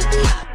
Yeah.